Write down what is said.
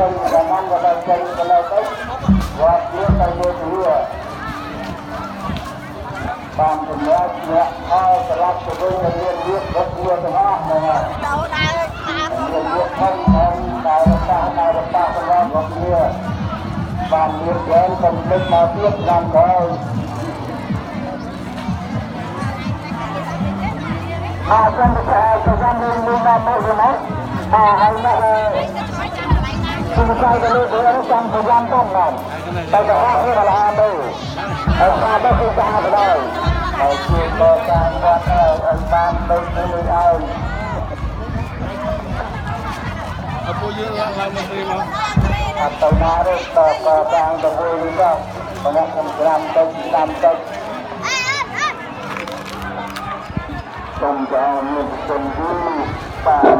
ចេញដល់ណាក៏ដល់ចេញទៅលើទៅវត្តវាទៅលើវាបានជំនឿអ្នកអោស្លាប់ទៅវិញទៅមានវារត់វាទាំងអស់ហ្នឹងហើយ đâu đây ta មានវាខំខំដល់សាសនារបស់សម្រាប់របស់វាបានមានហ្គេមកំភ្លេចមកទៀតតាមក្រោយអរគុណព្រះអង្គសូមមានមានដល់មកហ្នឹងអរ ហើយមកគឺមិនចាយទៅលើព្រោះនេះចង់ប្រយ័ត្នផងបាទតែក៏អស់វាល្អទៅហើយស្អាតទៅគឺស្អាតដែរហើយជួយបកការវត្តឲ្យបានដូចទៅលើឲ្យអពុយើងឡើងឡើងមកវិញមកអត់ទៅណាទេតបកតាំងទៅវិញទៅបងខ្ញុំក្រាំទៅតាមទៅសូមដល់មានជំនួយបាទ